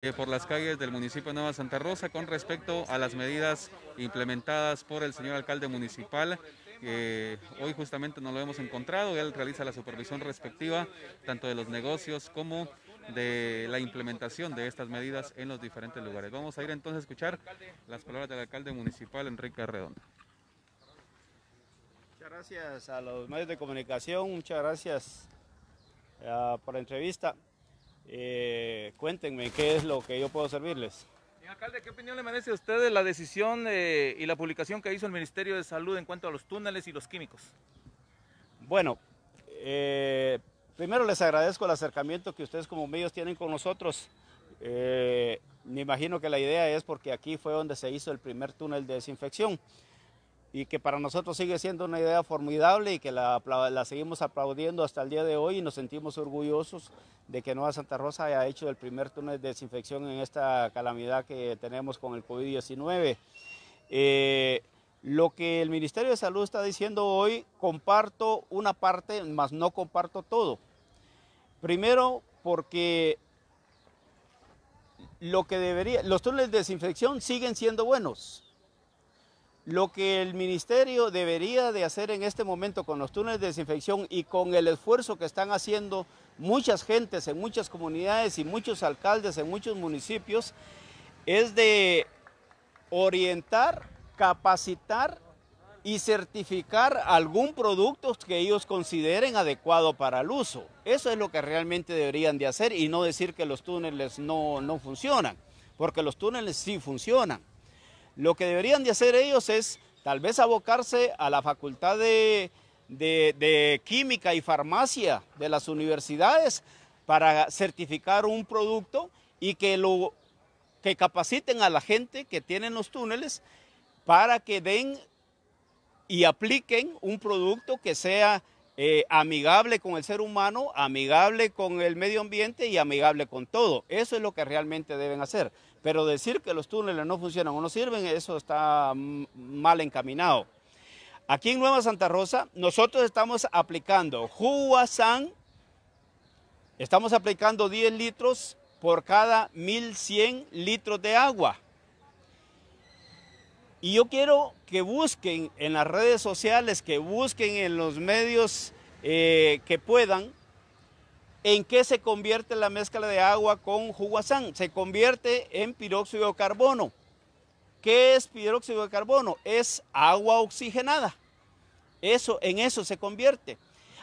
eh, por las calles del municipio de Nueva Santa Rosa con respecto a las medidas implementadas por el señor alcalde municipal. hoy justamente no lo hemos encontrado, él realiza la supervisión respectiva tanto de los negocios como de la implementación de estas medidas en los diferentes lugares. Vamos a ir entonces a escuchar las palabras del alcalde municipal Enrique Arredondo. Muchas gracias a los medios de comunicación, muchas gracias uh, por la entrevista. Eh, cuéntenme qué es lo que yo puedo servirles. alcalde, ¿qué opinión le merece a usted de la decisión eh, y la publicación que hizo el Ministerio de Salud en cuanto a los túneles y los químicos? Bueno, eh, primero les agradezco el acercamiento que ustedes como medios tienen con nosotros. me imagino que la idea es porque aquí fue donde se hizo el primer túnel de desinfección y que para nosotros sigue siendo una idea formidable y que la, seguimos aplaudiendo hasta el día de hoy y nos sentimos orgullosos de que Nueva Santa Rosa haya hecho el primer túnel de desinfección en esta calamidad que tenemos con el COVID-19. Eh, lo que el Ministerio de Salud está diciendo hoy, comparto una parte, más no comparto todo. Primero, porque lo que debería, los túneles de desinfección siguen siendo buenos lo que el ministerio debería de hacer en este momento con los túneles de desinfección y con el esfuerzo que están haciendo muchas gentes en muchas comunidades y muchos alcaldes en muchos municipios es de orientar, capacitar y certificar algún producto que ellos consideren adecuado para el uso. Eso es lo que realmente deberían de hacer y no decir que los túneles no, no funcionan, porque los túneles sí funcionan. Lo que deberían de hacer ellos es tal vez abocarse a la facultad de, química y farmacia de las universidades para certificar un producto y que lo que capaciten a la gente que tienen los túneles para que den y apliquen un producto que sea eh, amigable con el ser humano, amigable con el medio ambiente y amigable con todo. Eso es lo que realmente deben hacer. Pero decir que los túneles no funcionan o no sirven, eso está mal encaminado. Aquí en Nueva Santa Rosa, nosotros estamos aplicando Juasan, estamos aplicando 10 litros por cada 1100 litros de agua. Y yo quiero que busquen en las redes sociales, que busquen en los medios eh, que puedan, ¿En qué se convierte la mezcla de agua con juguasán? Se convierte en piróxido de carbono. ¿Qué es piróxido de carbono? Es agua oxigenada. Eso, en eso se convierte.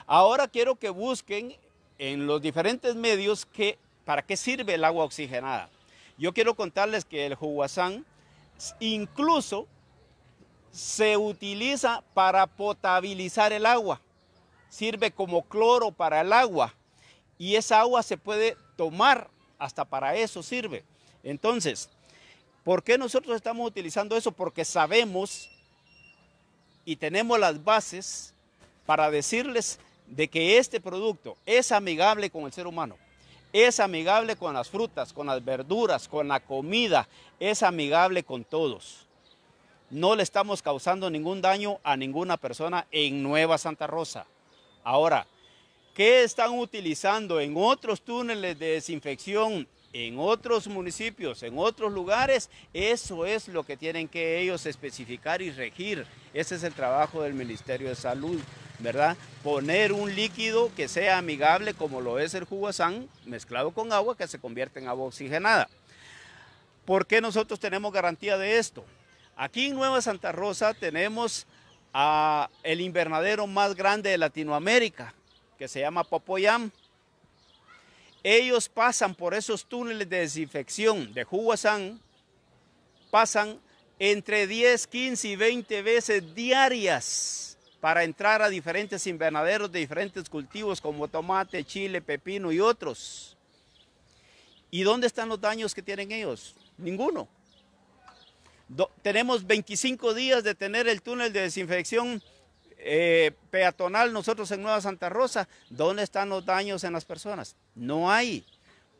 Ahora quiero que busquen en los diferentes medios que, para qué sirve el agua oxigenada. Yo quiero contarles que el juguasán incluso se utiliza para potabilizar el agua. Sirve como cloro para el agua y esa agua se puede tomar, hasta para eso sirve. Entonces, ¿por qué nosotros estamos utilizando eso? Porque sabemos y tenemos las bases para decirles de que este producto es amigable con el ser humano, es amigable con las frutas, con las verduras, con la comida, es amigable con todos. No le estamos causando ningún daño a ninguna persona en Nueva Santa Rosa. Ahora, ¿Qué están utilizando en otros túneles de desinfección, en otros municipios, en otros lugares, eso es lo que tienen que ellos especificar y regir. Ese es el trabajo del Ministerio de Salud, ¿verdad? Poner un líquido que sea amigable como lo es el juguasán mezclado con agua que se convierte en agua oxigenada. ¿Por qué nosotros tenemos garantía de esto? Aquí en Nueva Santa Rosa tenemos el invernadero más grande de Latinoamérica, que se llama Popoyam. Ellos pasan por esos túneles de desinfección de Huasan, pasan entre 10, 15 y 20 veces diarias para entrar a diferentes invernaderos de diferentes cultivos como tomate, chile, pepino y otros. ¿Y dónde están los daños que tienen ellos? Ninguno. tenemos 25 días de tener el túnel de desinfección eh, peatonal nosotros en Nueva Santa Rosa, ¿dónde están los daños en las personas? No hay,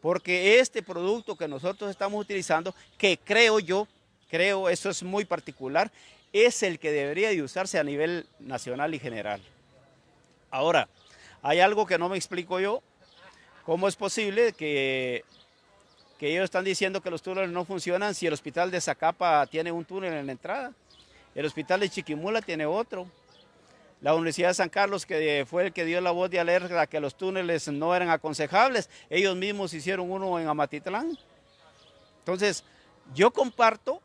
porque este producto que nosotros estamos utilizando, que creo yo, creo, eso es muy particular, es el que debería de usarse a nivel nacional y general. Ahora, hay algo que no me explico yo, ¿cómo es posible que que ellos están diciendo que los túneles no funcionan si el hospital de Zacapa tiene un túnel en la entrada, el hospital de Chiquimula tiene otro, la Universidad de San Carlos, que fue el que dio la voz de alerta que los túneles no eran aconsejables, ellos mismos hicieron uno en Amatitlán. Entonces, yo comparto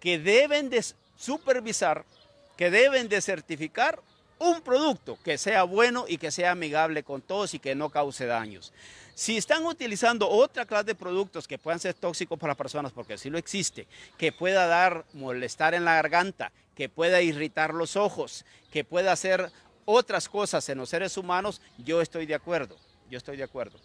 que deben de supervisar, que deben de certificar un producto que sea bueno y que sea amigable con todos y que no cause daños. Si están utilizando otra clase de productos que puedan ser tóxicos para las personas, porque si lo existe, que pueda dar molestar en la garganta, que pueda irritar los ojos, que pueda hacer otras cosas en los seres humanos, yo estoy de acuerdo, yo estoy de acuerdo.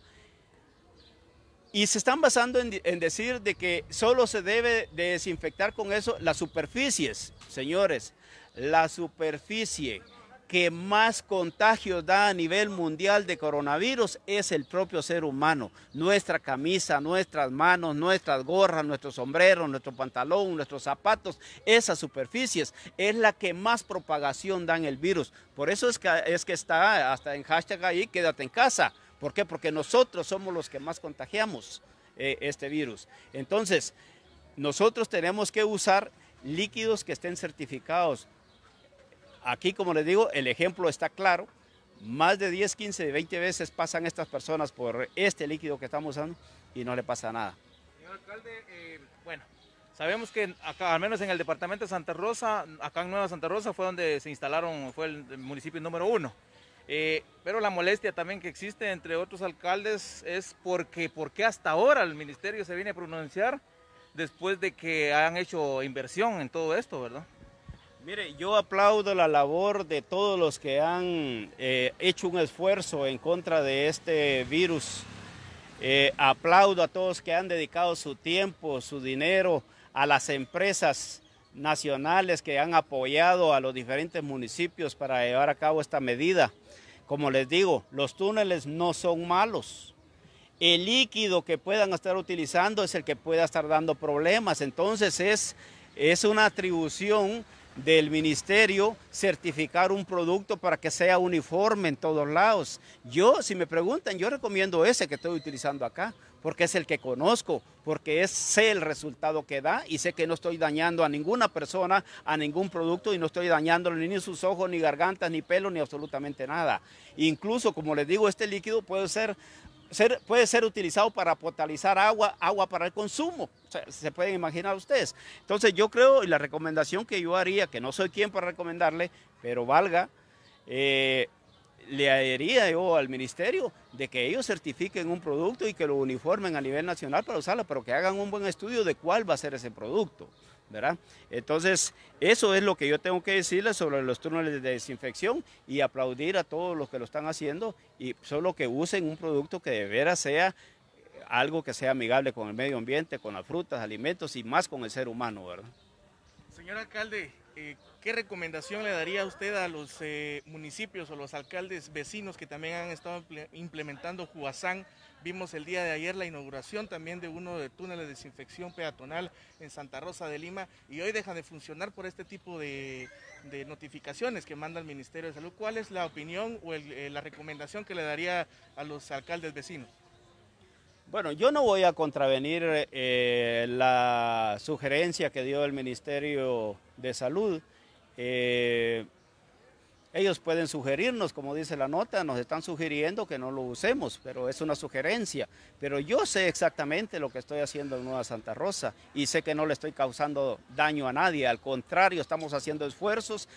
Y se están basando en, en, decir de que solo se debe desinfectar con eso las superficies. Señores, la superficie que más contagios da a nivel mundial de coronavirus es el propio ser humano. Nuestra camisa, nuestras manos, nuestras gorras, nuestros sombreros, nuestro pantalón, nuestros zapatos, esas superficies es la que más propagación dan el virus. Por eso es que, es que está hasta en hashtag ahí, quédate en casa. ¿Por qué? Porque nosotros somos los que más contagiamos eh, este virus. Entonces, nosotros tenemos que usar líquidos que estén certificados Aquí, como les digo, el ejemplo está claro. Más de 10, 15, 20 veces pasan estas personas por este líquido que estamos usando y no le pasa nada. Señor alcalde, eh, bueno, sabemos que acá, al menos en el departamento de Santa Rosa, acá en Nueva Santa Rosa fue donde se instalaron, fue el, municipio número uno. Eh, pero la molestia también que existe entre otros alcaldes es porque, porque hasta ahora el ministerio se viene a pronunciar después de que han hecho inversión en todo esto, ¿verdad? Mire, yo aplaudo la labor de todos los que han eh, hecho un esfuerzo en contra de este virus. Eh, aplaudo a todos que han dedicado su tiempo, su dinero, a las empresas nacionales que han apoyado a los diferentes municipios para llevar a cabo esta medida. Como les digo, los túneles no son malos. El líquido que puedan estar utilizando es el que pueda estar dando problemas. Entonces es, es una atribución del ministerio certificar un producto para que sea uniforme en todos lados. Yo, si me preguntan, yo recomiendo ese que estoy utilizando acá, porque es el que conozco, porque es, sé el resultado que da y sé que no estoy dañando a ninguna persona, a ningún producto y no estoy dañando ni sus ojos, ni gargantas, ni pelo, ni absolutamente nada. Incluso, como les digo, este líquido puede ser puede ser utilizado para potalizar agua, agua para el consumo. se pueden imaginar ustedes. Entonces yo creo, y la recomendación que yo haría, que no soy quien para recomendarle, pero valga, eh, le haría yo al ministerio de que ellos certifiquen un producto y que lo uniformen a nivel nacional para usarlo, pero que hagan un buen estudio de cuál va a ser ese producto. ¿verdad? Entonces, eso es lo que yo tengo que decirles sobre los túneles de desinfección y aplaudir a todos los que lo están haciendo y solo que usen un producto que de veras sea algo que sea amigable con el medio ambiente, con las frutas, alimentos y más con el ser humano, ¿verdad? Señor alcalde, eh, ¿qué recomendación le daría usted a los eh, municipios o los alcaldes vecinos que también han estado implementando Juazán Vimos el día de ayer la inauguración también de uno de túneles de desinfección peatonal en Santa Rosa de Lima y hoy dejan de funcionar por este tipo de, notificaciones que manda el Ministerio de Salud. ¿Cuál es la opinión o eh, la recomendación que le daría a los alcaldes vecinos? Bueno, yo no voy a contravenir eh, la sugerencia que dio el Ministerio de Salud. Eh, ellos pueden sugerirnos, como dice la nota, nos están sugiriendo que no lo usemos, pero es una sugerencia. Pero yo sé exactamente lo que estoy haciendo en Nueva Santa Rosa y sé que no le estoy causando daño a nadie. Al contrario, estamos haciendo esfuerzos,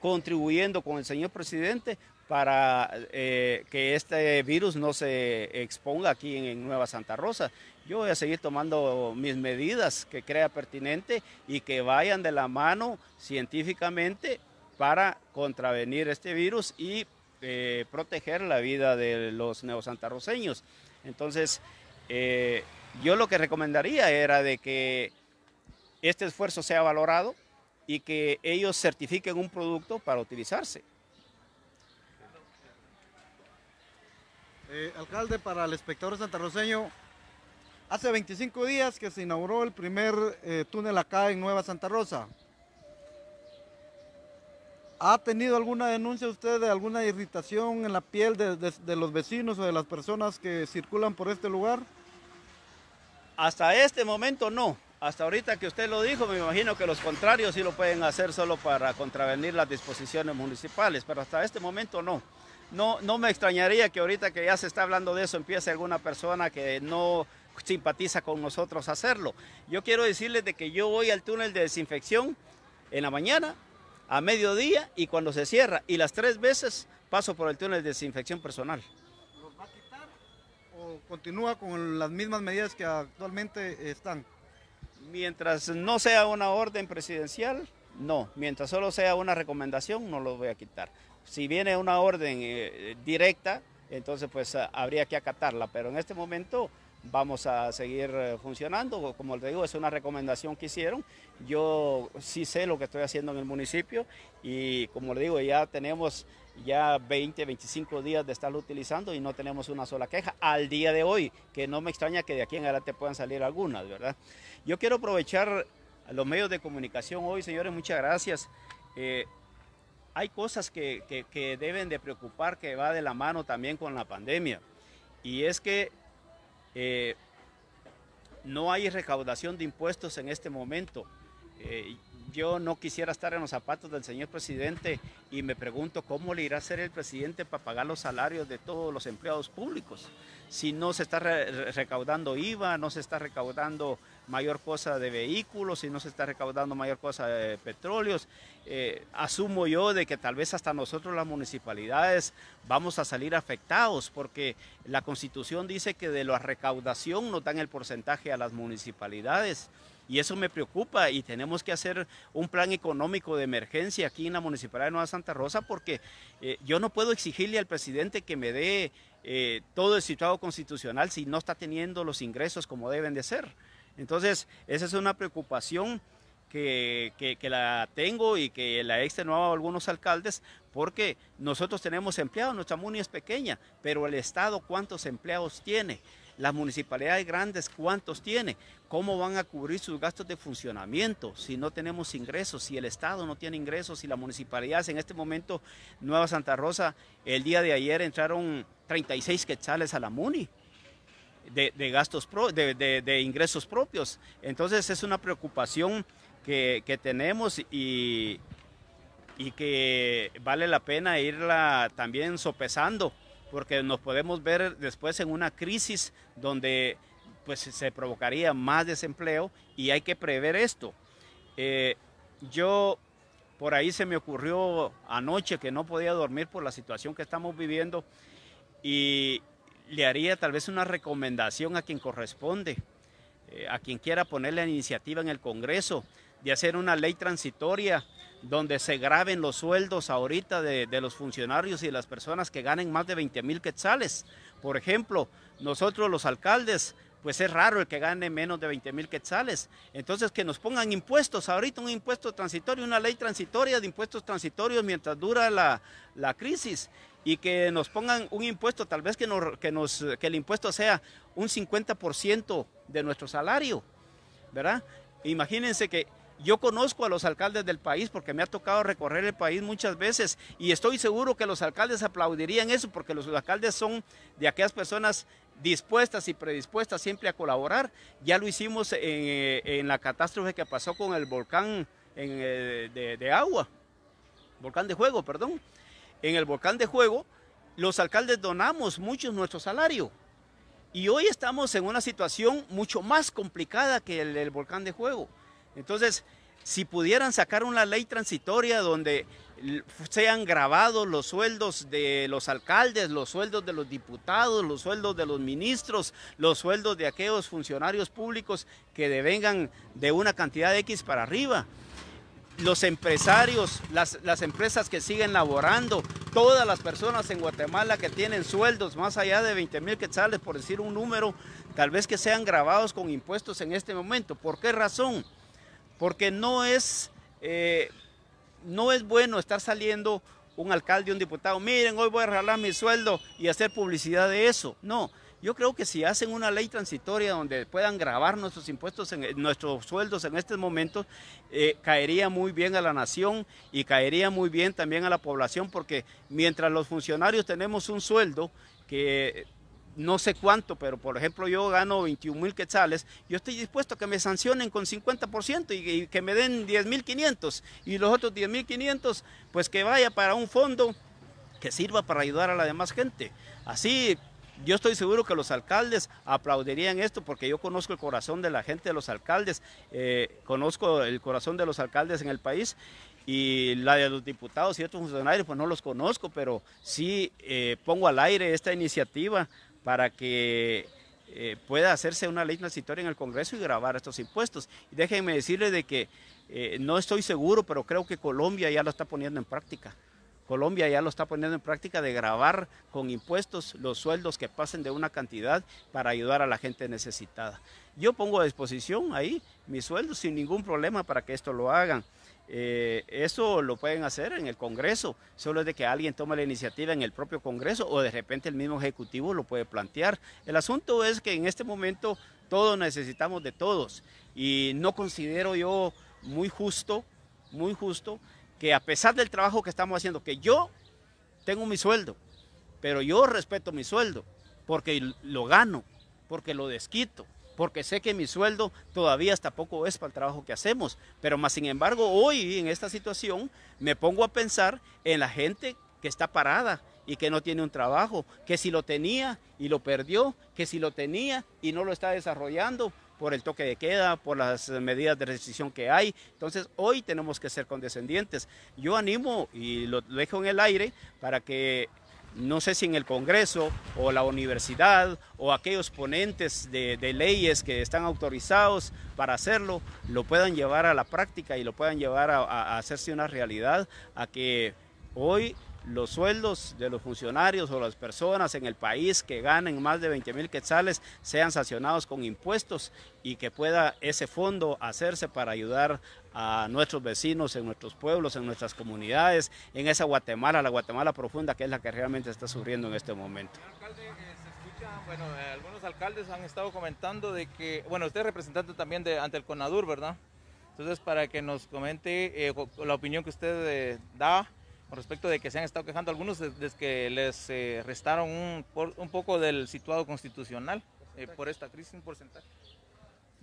contribuyendo con el señor presidente para eh, que este virus no se exponga aquí en, Nueva Santa Rosa. Yo voy a seguir tomando mis medidas que crea pertinente y que vayan de la mano científicamente para contravenir este virus y eh, proteger la vida de los neosantarroseños. Entonces, eh, yo lo que recomendaría era de que este esfuerzo sea valorado y que ellos certifiquen un producto para utilizarse. Eh, alcalde, para el espectador santarroseño, hace 25 días que se inauguró el primer túnel acá en Nueva Santa Rosa. ¿Ha tenido alguna denuncia usted de alguna irritación en la piel de, los vecinos o de las personas que circulan por este lugar? Hasta este momento no. Hasta ahorita que usted lo dijo, me imagino que los contrarios sí lo pueden hacer solo para contravenir las disposiciones municipales, pero hasta este momento no. No, no me extrañaría que ahorita que ya se está hablando de eso empiece alguna persona que no simpatiza con nosotros hacerlo. Yo quiero decirles de que yo voy al túnel de desinfección en la mañana, a mediodía y cuando se cierra. Y las tres veces paso por el túnel de desinfección personal. ¿Los va a quitar o continúa con las mismas medidas que actualmente están? Mientras no sea una orden presidencial, no. Mientras solo sea una recomendación, no lo voy a quitar. Si viene una orden eh, directa, entonces pues ah, habría que acatarla. Pero en este momento vamos a seguir eh, funcionando. Como les digo, es una recomendación que hicieron. Yo sí sé lo que estoy haciendo en el municipio y como le digo, ya tenemos ya 20, 25 días de estarlo utilizando y no tenemos una sola queja al día de hoy, que no me extraña que de aquí en adelante puedan salir algunas, ¿verdad? Yo quiero aprovechar los medios de comunicación hoy, señores, muchas gracias. Eh, hay cosas que, deben de preocupar que va de la mano también con la pandemia. Y es que eh, no hay recaudación de impuestos en este momento. Eh, yo no quisiera estar en los zapatos del señor presidente y me pregunto cómo le irá a hacer el presidente para pagar los salarios de todos los empleados públicos. Si no se está recaudando IVA, no se está recaudando mayor cosa de vehículos, si no se está recaudando mayor cosa de petróleos. Eh, asumo yo de que tal vez hasta nosotros las municipalidades vamos a salir afectados porque la constitución dice que de la recaudación nos dan el porcentaje a las municipalidades. Y eso me preocupa y tenemos que hacer un plan económico de emergencia aquí en la Municipalidad de Nueva Santa Rosa porque eh, yo no puedo exigirle al presidente que me dé eh, todo el situado constitucional si no está teniendo los ingresos como deben de ser. Entonces, esa es una preocupación que, la tengo y que la he extenuado a algunos alcaldes porque nosotros tenemos empleados, nuestra MUNI es pequeña, pero el Estado cuántos empleados tiene las municipalidades grandes, ¿cuántos tiene? ¿Cómo van a cubrir sus gastos de funcionamiento si no tenemos ingresos, si el Estado no tiene ingresos, si la municipalidad en este momento, Nueva Santa Rosa, el día de ayer entraron 36 quetzales a la MUNI? De, gastos de, ingresos propios. Entonces es una preocupación que, tenemos y, y que vale la pena irla también sopesando porque nos podemos ver después en una crisis donde pues se provocaría más desempleo y hay que prever esto. Eh, yo por ahí se me ocurrió anoche que no podía dormir por la situación que estamos viviendo y le haría tal vez una recomendación a quien corresponde, eh, a quien quiera poner la iniciativa en el Congreso de hacer una ley transitoria donde se graben los sueldos ahorita de, los funcionarios y de las personas que ganen más de 20 mil quetzales. Por ejemplo, nosotros los alcaldes, pues es raro el que gane menos de 20 mil quetzales. Entonces que nos pongan impuestos, ahorita un impuesto transitorio, una ley transitoria de impuestos transitorios mientras dura la, crisis y que nos pongan un impuesto, tal vez que, que, nos, que el impuesto sea un 50% de nuestro salario, ¿verdad? Imagínense que yo conozco a los alcaldes del país porque me ha tocado recorrer el país muchas veces y estoy seguro que los alcaldes aplaudirían eso porque los alcaldes son de aquellas personas dispuestas y predispuestas siempre a colaborar. Ya lo hicimos en, la catástrofe que pasó con el volcán eh, de agua, volcán de juego, perdón. En el volcán de juego, los alcaldes donamos mucho nuestro salario. Y hoy estamos en una situación mucho más complicada que el volcán de juego. Entonces, si pudieran sacar una ley transitoria donde sean grabados los sueldos de los alcaldes, los sueldos de los diputados, los sueldos de los ministros, los sueldos de aquellos funcionarios públicos que devengan de una cantidad de X para arriba. Los empresarios, las, las empresas que siguen laborando, todas las personas en Guatemala que tienen sueldos más allá de 20 mil quetzales, por decir un número, tal vez que sean grabados con impuestos en este momento. ¿Por qué razón? porque no es, eh, no es bueno estar saliendo un alcalde, un diputado, miren, hoy voy a regalar mi sueldo y hacer publicidad de eso. No, yo creo que si hacen una ley transitoria donde puedan grabar nuestros impuestos, en, nuestros sueldos en estos momentos, eh, caería muy bien a la nación y caería muy bien también a la población, porque mientras los funcionarios tenemos un sueldo que no sé cuánto, pero por ejemplo yo gano 21 mil quetzales, yo estoy dispuesto a que me sancionen con 50% y, y que me den 10 mil 500 y los otros 10 mil 500 pues que vaya para un fondo que sirva para ayudar a la demás gente. Así yo estoy seguro que los alcaldes aplaudirían esto porque yo conozco el corazón de la gente de los alcaldes, eh, conozco el corazón de los alcaldes en el país y la de los diputados y otros funcionarios pues no los conozco, pero sí eh, pongo al aire esta iniciativa para que eh, pueda hacerse una ley transitoria en el Congreso y grabar estos impuestos. Y déjenme decirles de que no estoy seguro, pero creo que Colombia ya lo está poniendo en práctica. Colombia ya lo está poniendo en práctica de grabar con impuestos los sueldos que pasen de una cantidad para ayudar a la gente necesitada. Yo pongo a disposición ahí mis sueldos sin ningún problema para que esto lo hagan. Eh, eso lo pueden hacer en el Congreso, solo es de que alguien tome la iniciativa en el propio Congreso o de repente el mismo Ejecutivo lo puede plantear. El asunto es que en este momento todos necesitamos de todos y no considero yo muy justo, muy justo que a pesar del trabajo que estamos haciendo, que yo tengo mi sueldo, pero yo respeto mi sueldo, porque lo gano, porque lo desquito, porque sé que mi sueldo todavía hasta poco es para el trabajo que hacemos, pero más sin embargo hoy en esta situación me pongo a pensar en la gente que está parada y que no tiene un trabajo, que si lo tenía y lo perdió, que si lo tenía y no lo está desarrollando, por el toque de queda, por las medidas de restricción que hay. Entonces hoy tenemos que ser condescendientes. Yo animo y lo dejo en el aire para que no sé si en el Congreso o la universidad o aquellos ponentes de, leyes que están autorizados para hacerlo, lo puedan llevar a la práctica y lo puedan llevar a hacerse una realidad, a que hoy los sueldos de los funcionarios o las personas en el país que ganen más de 20 mil quetzales sean sancionados con impuestos y que pueda ese fondo hacerse para ayudar a nuestros vecinos en nuestros pueblos, en nuestras comunidades, en esa Guatemala, la Guatemala profunda que es la que realmente está sufriendo en este momento. Alcalde, eh, se eh, algunos alcaldes han estado comentando de que, bueno, usted es representante también de, ante el CONADUR, ¿verdad? Entonces, para que nos comente eh, la opinión que usted da con respecto de que se han estado quejando algunos desde que les eh, restaron un, un, poco del situado constitucional eh, por esta crisis, un porcentaje.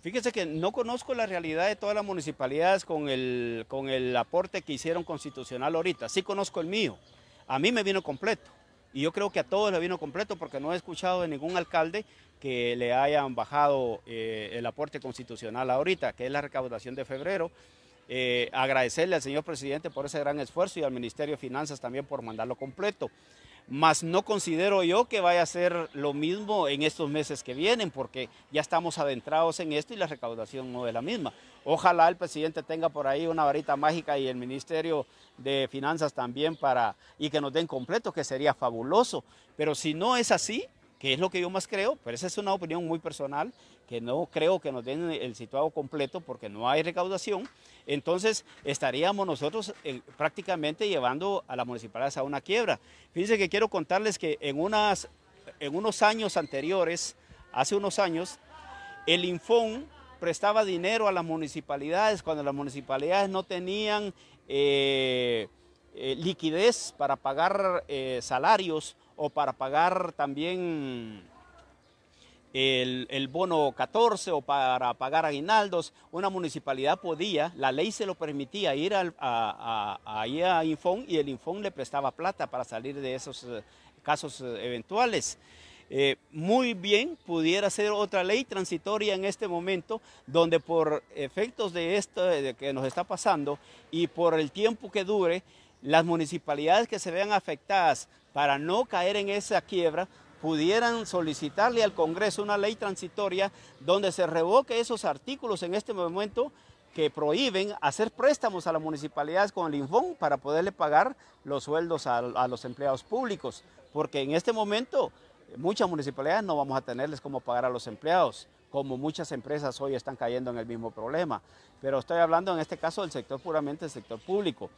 Fíjese que no conozco la realidad de todas las municipalidades con el, con el aporte que hicieron constitucional ahorita. Sí conozco el mío. A mí me vino completo. Y yo creo que a todos le vino completo porque no he escuchado de ningún alcalde que le hayan bajado eh, el aporte constitucional ahorita, que es la recaudación de febrero. Eh, agradecerle al señor presidente por ese gran esfuerzo y al Ministerio de Finanzas también por mandarlo completo. Mas no considero yo que vaya a ser lo mismo en estos meses que vienen, porque ya estamos adentrados en esto y la recaudación no es la misma. Ojalá el presidente tenga por ahí una varita mágica y el Ministerio de Finanzas también para y que nos den completo, que sería fabuloso. Pero si no es así, que es lo que yo más creo, pero esa es una opinión muy personal, que no creo que nos den el situado completo porque no hay recaudación, entonces estaríamos nosotros eh, prácticamente llevando a la municipalidad a una quiebra. Fíjense que quiero contarles que en, unas, en unos años anteriores, hace unos años, el Infón prestaba dinero a las municipalidades cuando las municipalidades no tenían eh, eh, liquidez para pagar salarios o para pagar también el, bono 14 o para pagar aguinaldos, una municipalidad podía, la ley se lo permitía ir al, a, a, a, Infón y el Infón le prestaba plata para salir de esos eh, casos eh, eventuales. Eh, muy bien pudiera ser otra ley transitoria en este momento, donde por efectos de esto de que nos está pasando y por el tiempo que dure, las municipalidades que se vean afectadas para no caer en esa quiebra pudieran solicitarle al Congreso una ley transitoria donde se revoque esos artículos en este momento que prohíben hacer préstamos a las municipalidades con el Infón para poderle pagar los sueldos a, los empleados públicos, porque en este momento muchas municipalidades no vamos a tenerles cómo pagar a los empleados, como muchas empresas hoy están cayendo en el mismo problema. Pero estoy hablando en este caso del sector puramente del sector público.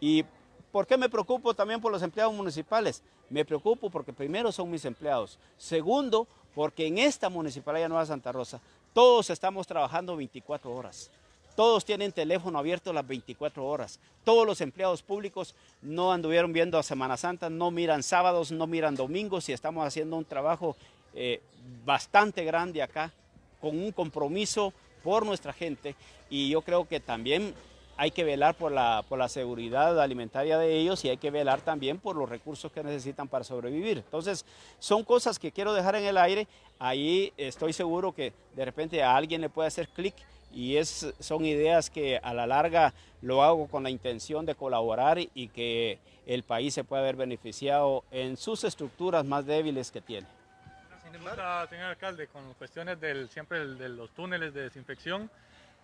Y ¿Por qué me preocupo también por los empleados municipales? Me preocupo porque primero son mis empleados. Segundo, porque en esta Municipalidad Nueva Santa Rosa todos estamos trabajando 24 horas. Todos tienen teléfono abierto las 24 horas. Todos los empleados públicos no anduvieron viendo a Semana Santa, no miran sábados, no miran domingos y estamos haciendo un trabajo eh, bastante grande acá, con un compromiso por nuestra gente y yo creo que también hay que velar por la, por la seguridad alimentaria de ellos y hay que velar también por los recursos que necesitan para sobrevivir. Entonces, son cosas que quiero dejar en el aire. Ahí estoy seguro que de repente a alguien le puede hacer clic y es, son ideas que a la larga lo hago con la intención de colaborar y que el país se pueda ver beneficiado en sus estructuras más débiles que tiene. señor alcalde, con cuestiones del, siempre de los túneles de desinfección,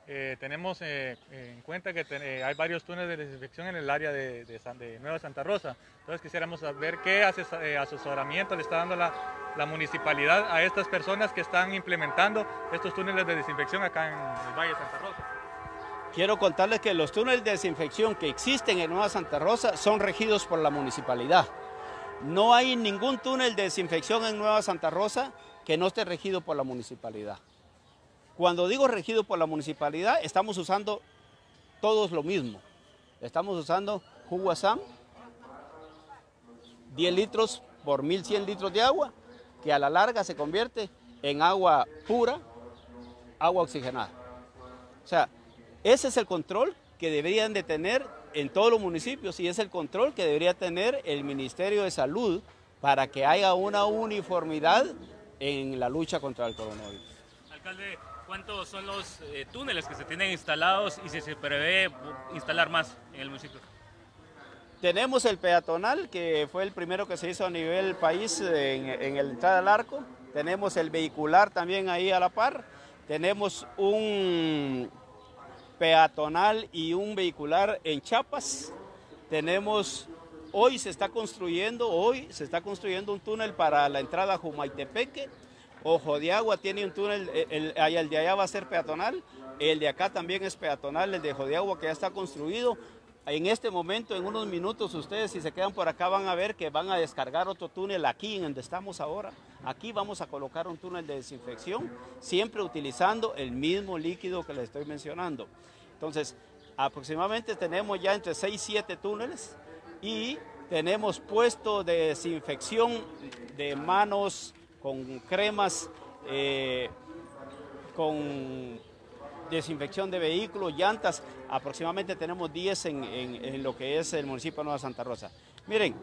eh, tenemos eh, en cuenta que eh, hay varios túneles de desinfección en el área de, Nueva Santa Rosa. Entonces quisiéramos saber qué asesoramiento le está dando la, la, municipalidad a estas personas que están implementando estos túneles de desinfección acá en el Valle de Santa Rosa. Quiero contarles que los túneles de desinfección que existen en Nueva Santa Rosa son regidos por la municipalidad. No hay ningún túnel de desinfección en Nueva Santa Rosa que no esté regido por la municipalidad. Cuando digo regido por la municipalidad, estamos usando todos lo mismo. Estamos usando Juguasam, 10 litros por 1100 litros de agua, que a la larga se convierte en agua pura, agua oxigenada. O sea, ese es el control que deberían de tener en todos los municipios y es el control que debería tener el Ministerio de Salud para que haya una uniformidad en la lucha contra el coronavirus. Alcalde, ¿Cuántos son los eh, túneles que se tienen instalados y si se prevé instalar más en el municipio? Tenemos el peatonal, que fue el primero que se hizo a nivel país en, en el entrada al arco. Tenemos el vehicular también ahí a la par. Tenemos un peatonal y un vehicular en Chiapas. Tenemos, hoy se está construyendo, hoy se está construyendo un túnel para la entrada a Jumaitepeque Ojo de Agua tiene un túnel, el, el, de allá va a ser peatonal, el de acá también es peatonal, el de Ojo de Agua que ya está construido. En este momento, en unos minutos, ustedes si se quedan por acá van a ver que van a descargar otro túnel aquí en donde estamos ahora. Aquí vamos a colocar un túnel de desinfección, siempre utilizando el mismo líquido que les estoy mencionando. Entonces, aproximadamente tenemos ya entre 6 y 7 túneles y tenemos puesto de desinfección de manos, con cremas, eh, con desinfección de vehículos, llantas. Aproximadamente tenemos 10 en, lo que es el municipio de Nueva Santa Rosa. Miren,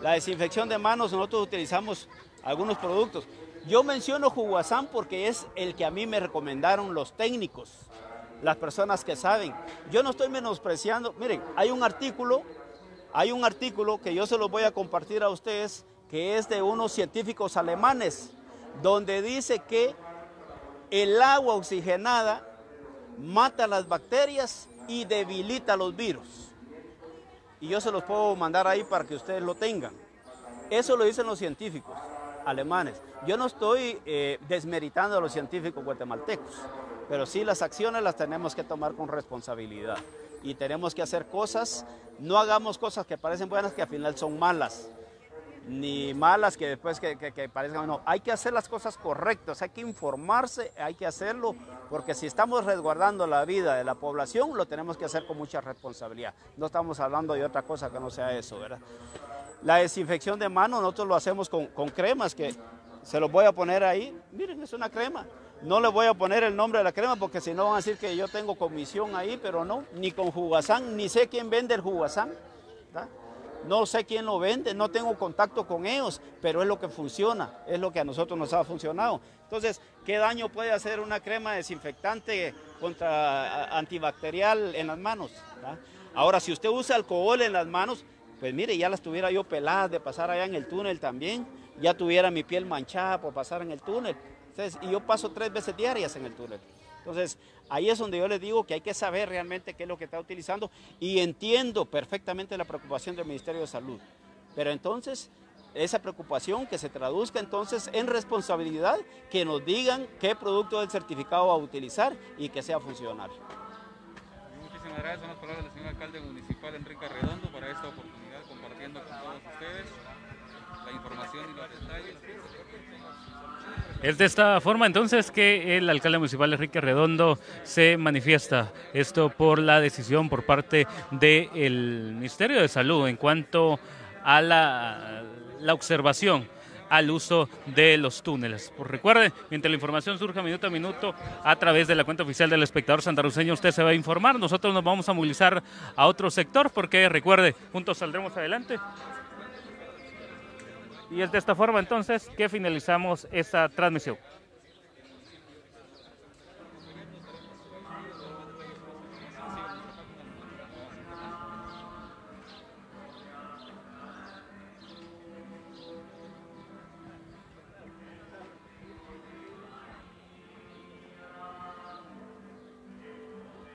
la desinfección de manos, nosotros utilizamos algunos productos. Yo menciono Juguasán porque es el que a mí me recomendaron los técnicos, las personas que saben. Yo no estoy menospreciando. Miren, hay un artículo, hay un artículo que yo se lo voy a compartir a ustedes que es de unos científicos alemanes, donde dice que el agua oxigenada mata las bacterias y debilita los virus. Y yo se los puedo mandar ahí para que ustedes lo tengan. Eso lo dicen los científicos alemanes. Yo no estoy eh, desmeritando a los científicos guatemaltecos, pero sí las acciones las tenemos que tomar con responsabilidad. Y tenemos que hacer cosas, no hagamos cosas que parecen buenas que al final son malas ni malas que después que, que, parezcan, no, hay que hacer las cosas correctas, hay que informarse, hay que hacerlo, porque si estamos resguardando la vida de la población, lo tenemos que hacer con mucha responsabilidad. No estamos hablando de otra cosa que no sea eso, ¿verdad? La desinfección de manos nosotros lo hacemos con, con cremas que se los voy a poner ahí, miren, es una crema. No le voy a poner el nombre de la crema porque si no van a decir que yo tengo comisión ahí, pero no, ni con jugazán, ni sé quién vende el jugazán. No sé quién lo vende, no tengo contacto con ellos, pero es lo que funciona, es lo que a nosotros nos ha funcionado. Entonces, ¿qué daño puede hacer una crema desinfectante contra antibacterial en las manos? Ahora, si usted usa alcohol en las manos, pues mire, ya las tuviera yo peladas de pasar allá en el túnel también, ya tuviera mi piel manchada por pasar en el túnel. Entonces, y yo paso tres veces diarias en el túnel. Entonces, ahí es donde yo les digo que hay que saber realmente qué es lo que está utilizando y entiendo perfectamente la preocupación del Ministerio de Salud. Pero entonces, esa preocupación que se traduzca entonces en responsabilidad, que nos digan qué producto del certificado va a utilizar y que sea funcional. Muchísimas gracias, son las palabras del señor alcalde municipal Enrique Redondo para esta oportunidad compartiendo con todos ustedes la información y los detalles. Es de esta forma entonces que el alcalde municipal Enrique Redondo se manifiesta esto por la decisión por parte del Ministerio de Salud en cuanto a la, observación al uso de los túneles. Pues recuerde, mientras la información surja minuto a minuto a través de la cuenta oficial del espectador santarruceño, usted se va a informar. Nosotros nos vamos a movilizar a otro sector porque recuerde, juntos saldremos adelante. Y es de esta forma entonces que finalizamos esta transmisión.